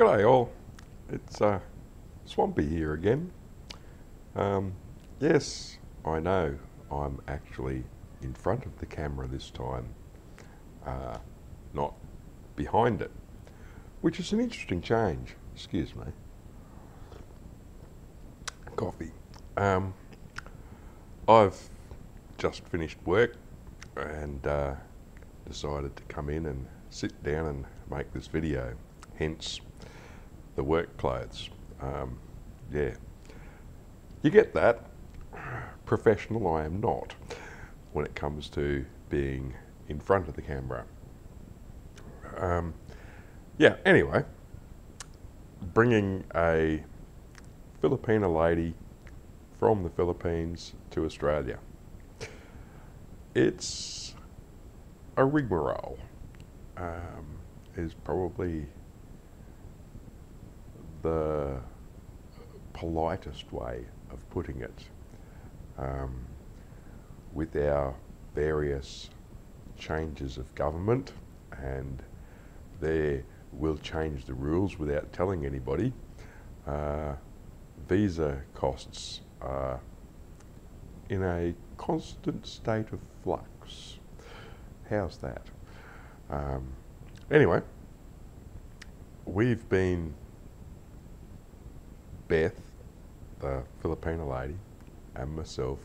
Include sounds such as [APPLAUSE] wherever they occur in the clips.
G'day all, it's uh, Swampy here again. Um, yes, I know I'm actually in front of the camera this time, uh, not behind it, which is an interesting change. Excuse me. Coffee. Um, I've just finished work and uh, decided to come in and sit down and make this video, hence the work clothes. Um, yeah, you get that. Professional I am not when it comes to being in front of the camera. Um, yeah, anyway, bringing a Filipina lady from the Philippines to Australia. It's a rigmarole, um, is probably the politest way of putting it. Um, with our various changes of government, and they will change the rules without telling anybody. Uh, visa costs are in a constant state of flux. How's that? Um, anyway, we've been Beth, the Filipino lady, and myself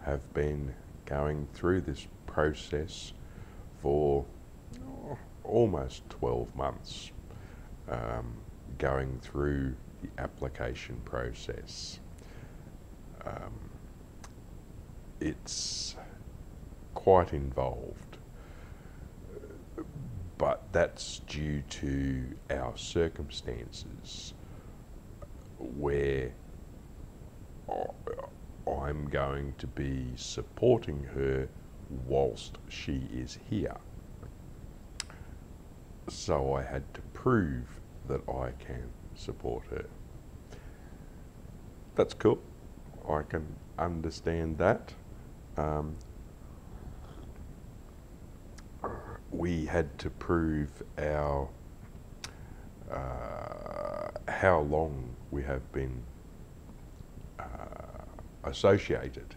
have been going through this process for oh, almost 12 months, um, going through the application process. Um, it's quite involved, but that's due to our circumstances where I'm going to be supporting her whilst she is here. So I had to prove that I can support her. That's cool. I can understand that. Um, we had to prove our uh, how long we have been uh, associated.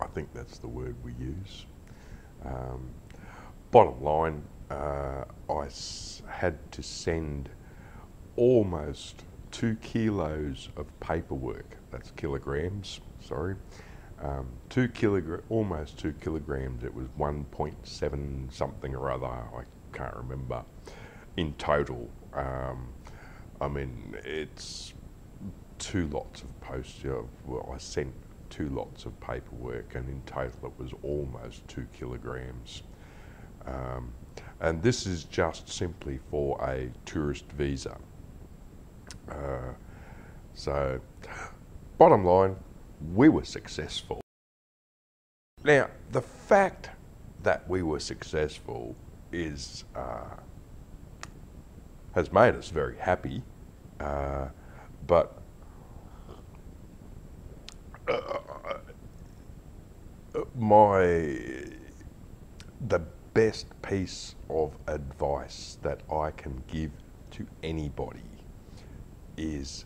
I think that's the word we use. Um, bottom line, uh, I had to send almost two kilos of paperwork. That's kilograms, sorry. Um, two kilogram, almost two kilograms. It was 1.7 something or other. I can't remember in total. Um, I mean, it's two lots of posts. You well, I sent two lots of paperwork, and in total it was almost two kilograms. Um, and this is just simply for a tourist visa. Uh, so, bottom line, we were successful. Now, the fact that we were successful is uh, has made us very happy, uh, but uh, my the best piece of advice that I can give to anybody is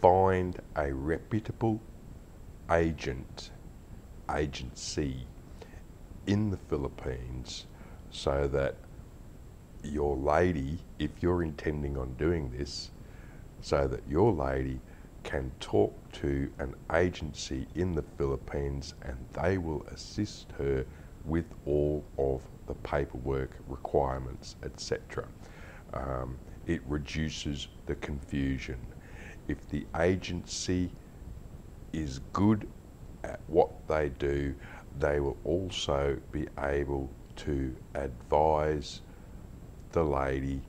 find a reputable agent agency in the Philippines so that your lady, if you're intending on doing this, so that your lady can talk to an agency in the Philippines and they will assist her with all of the paperwork requirements, etc. Um, it reduces the confusion. If the agency is good at what they do, they will also be able to advise the lady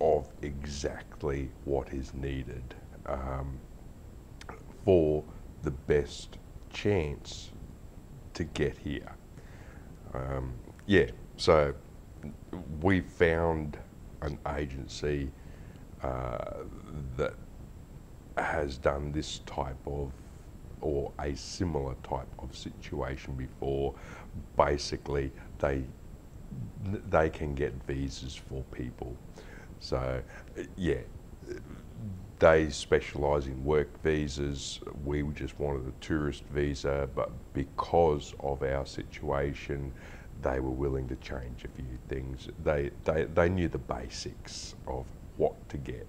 of exactly what is needed um, for the best chance to get here. Um, yeah, so we found an agency uh, that has done this type of or a similar type of situation before. Basically, they they can get visas for people. So, yeah, they specialise in work visas. We just wanted a tourist visa, but because of our situation, they were willing to change a few things. They, they, they knew the basics of what to get.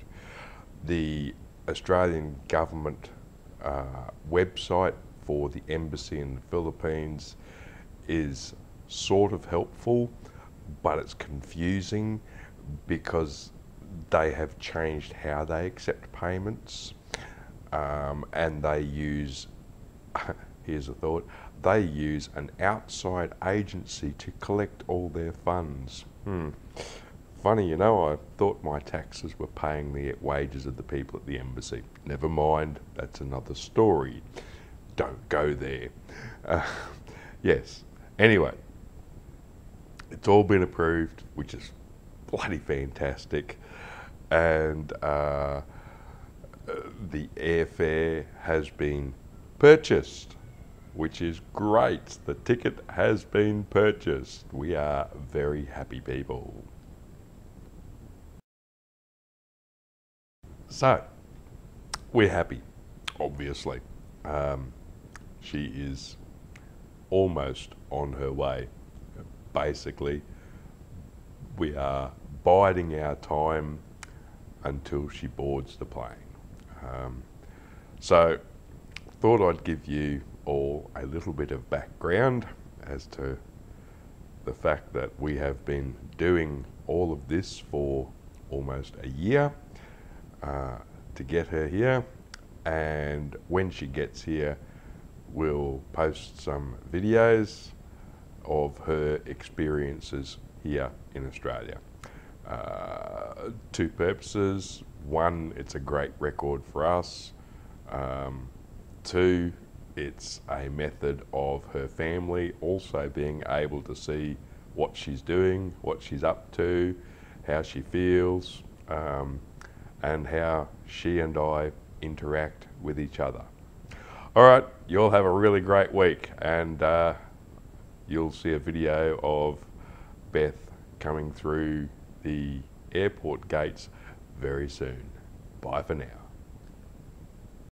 The Australian government uh, website for the embassy in the Philippines is sort of helpful, but it's confusing because they have changed how they accept payments um, and they use, [LAUGHS] here's a thought, they use an outside agency to collect all their funds. Hmm. Funny, you know, I thought my taxes were paying the wages of the people at the embassy. Never mind, that's another story. Don't go there. Uh, [LAUGHS] yes, anyway, it's all been approved, which is bloody fantastic. And uh, the airfare has been purchased, which is great. The ticket has been purchased. We are very happy people. So, we're happy, obviously. Um, she is almost on her way. Basically, we are biding our time until she boards the plane. Um, so, thought I'd give you all a little bit of background as to the fact that we have been doing all of this for almost a year uh, to get her here and when she gets here we'll post some videos of her experiences here in Australia. Uh, two purposes. One, it's a great record for us. Um, two, it's a method of her family also being able to see what she's doing, what she's up to, how she feels. Um, and how she and I interact with each other. All right, you'll have a really great week and uh, you'll see a video of Beth coming through the airport gates very soon. Bye for now.